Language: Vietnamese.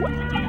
What?